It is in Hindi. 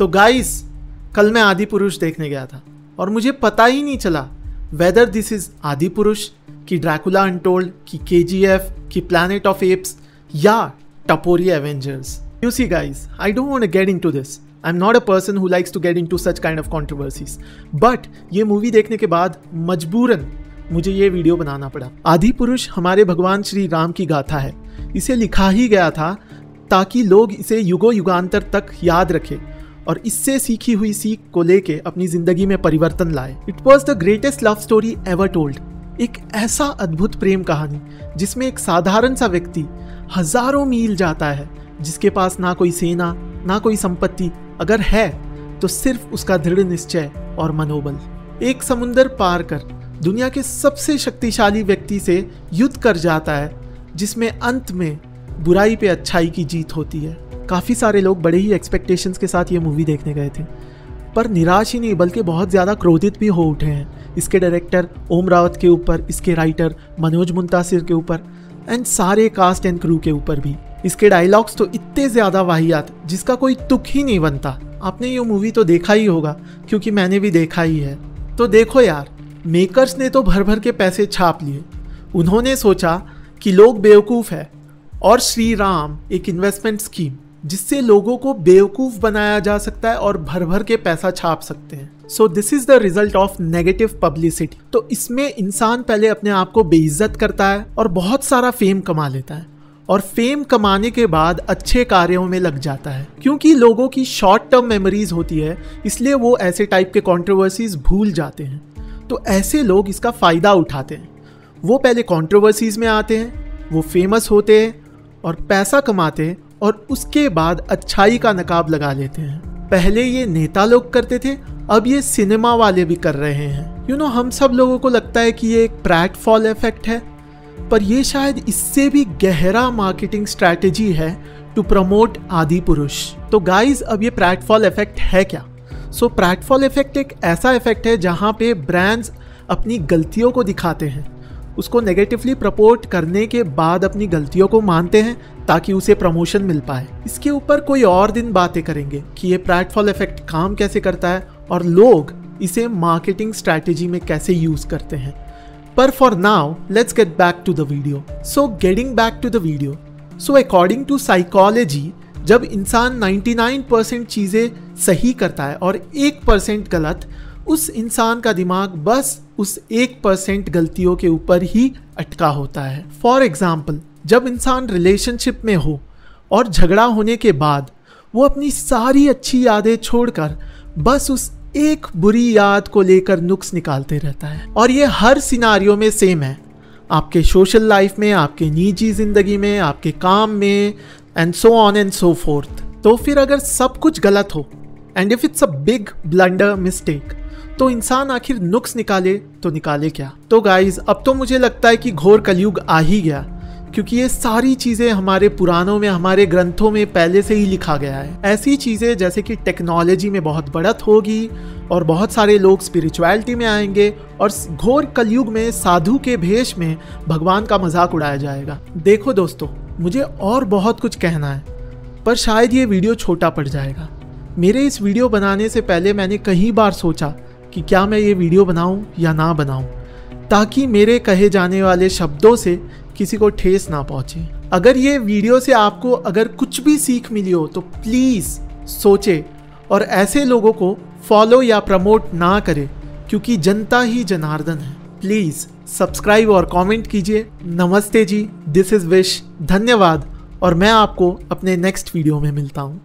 तो गाइस कल मैं आदि पुरुष देखने गया था और मुझे पता ही नहीं चला वेदर दिस इज़ आदि पुरुष कि ड्रैकुला अनटोल्ड कि के जी एफ़ कि प्लानट ऑफ़ एप्स या टपोरी Avengers you see guys I don't want get into this I am not a person who likes to get into such kind of controversies but ये मूवी देखने के बाद मजबूरन मुझे ये वीडियो बनाना पड़ा। आदि पुरुष हमारे भगवान श्री राम की गाथा है। इसे लिखा ही गया था ताकि लोग इसे युगो युगांतर तक याद रखें। और इससे सीखी हुई सीख को लेके अपनी ज़िंदगी में परिवर्तन लाए। It was the greatest love story ever told एक ऐसा अद्भुत प्रेम कहानी, जिसमें एक साधारण सा व्यक्ति हज़ारों मील जाता है, जिसके पास ना कोई सेना, ना कोई संपत्ति, अगर है तो सिर्फ़ उसका दृढ़ निश्चय और मनोबल। एक समुंदर पार कर दुनिया के सबसे शक्तिशाली व्यक्ति से युद्ध कर जाता है, जिसमें अंत में बुराई पे अच्छाई की जीत होती है। काफ़ी सारे लोग बड़े ही एक्सपेक्टेशंस के साथ ये मूवी देखने गए थे। पर निराश ही नहीं, बल्कि बहुत ज़्यादा क्रोधित भी हो उठे हैं। इसके डायरेक्टर ओम रावत के ऊपर, इसके राइटर मनोज मुंतासिर के ऊपर एंड सारे कास्ट एंड क्रू के ऊपर भी। इसके डायलॉग्स तो इतने ज़्यादा वाहियात, जिसका कोई तुक ही नहीं बनता। आपने ये मूवी तो देखा ही होगा, क्योंकि मैंने भी देखा ही है। तो देखो यार मेकर्स ने तो भर भर के पैसे छाप लिए। उन्होंने सोचा कि लोग बेवकूफ़ है, और श्री राम एक इन्वेस्टमेंट स्कीम जिससे लोगों को बेवकूफ़ बनाया जा सकता है और भर भर के पैसा छाप सकते हैं। So this is the result of negative publicity तो इसमें इंसान पहले अपने आप को बेइज्जत करता है और बहुत सारा फेम कमा लेता है। और फेम कमाने के बाद अच्छे कार्यों में लग जाता है। क्योंकि लोगों की शॉर्ट टर्म मेमोरीज होती है, इसलिए वो ऐसे टाइप के कॉन्ट्रोवर्सीज भूल जाते हैं। तो ऐसे लोग इसका फ़ायदा उठाते हैं। वो पहले कॉन्ट्रोवर्सीज में आते हैं, वो फ़ेमस होते हैं और पैसा कमाते हैं और उसके बाद अच्छाई का नकाब लगा लेते हैं। पहले ये नेता लोग करते थे अब ये सिनेमा वाले भी कर रहे हैं। यू you नो know, हम सब लोगों को लगता है कि ये एक प्रैटफॉल इफ़ेक्ट है पर ये शायद इससे भी गहरा मार्केटिंग स्ट्रैटेजी है टू प्रमोट आदि पुरुष। तो गाइज़ अब ये प्रैटफॉल इफ़ेक्ट है क्या? सो प्रैटफॉल इफ़ेक्ट एक ऐसा इफ़ेक्ट है जहाँ पे ब्रांड्स अपनी गलतियों को दिखाते हैं। उसको नेगेटिवली प्रपोर्ट करने के बाद अपनी गलतियों को मानते हैं ताकि उसे प्रमोशन मिल पाए। इसके ऊपर कोई और दिन बातें करेंगे कि ये प्लेटफॉल इफ़ेक्ट काम कैसे करता है और लोग इसे मार्केटिंग स्ट्रैटेजी में कैसे यूज़ करते हैं। पर for now let's get back to the video so getting back to the video so according to psychology जब इंसान 99% चीज़ें सही करता है और एक परसेंट गलत उस इंसान का दिमाग बस उस एक परसेंट गलतियों के ऊपर ही अटका होता है। फॉर एग्ज़ाम्पल जब इंसान रिलेशनशिप में हो और झगड़ा होने के बाद वो अपनी सारी अच्छी यादें छोड़कर बस उस एक बुरी याद को लेकर नुक्स निकालते रहता है। और ये हर सिनारियों में सेम है। आपके सोशल लाइफ में, आपके निजी ज़िंदगी में, आपके काम में and so on and so forth तो फिर अगर सब कुछ गलत हो and if it's a big blunder mistake तो इंसान आखिर नुक्स निकाले तो निकाले क्या? तो गाइज़ अब तो मुझे लगता है कि घोर कलयुग आ ही गया, क्योंकि ये सारी चीज़ें हमारे पुराणों में, हमारे ग्रंथों में पहले से ही लिखा गया है। ऐसी चीज़ें जैसे कि टेक्नोलॉजी में बहुत बढ़त होगी और बहुत सारे लोग स्पिरिचुअलिटी में आएँगे और घोर कलयुग में साधु के भेष में भगवान का मज़ाक उड़ाया जाएगा। देखो दोस्तों, मुझे और बहुत कुछ कहना है, पर शायद ये वीडियो छोटा पड़ जाएगा। मेरे इस वीडियो बनाने से पहले मैंने कई बार सोचा कि क्या मैं ये वीडियो बनाऊँ या ना बनाऊँ, ताकि मेरे कहे जाने वाले शब्दों से किसी को ठेस ना पहुँचे। अगर ये वीडियो से आपको अगर कुछ भी सीख मिली हो तो प्लीज़ सोचे और ऐसे लोगों को फॉलो या प्रमोट ना करे, क्योंकि जनता ही जनार्दन है। प्लीज़ सब्सक्राइब और कमेंट कीजिए। नमस्ते जी, दिस इज़ विश। धन्यवाद। और मैं आपको अपने नेक्स्ट वीडियो में मिलता हूँ।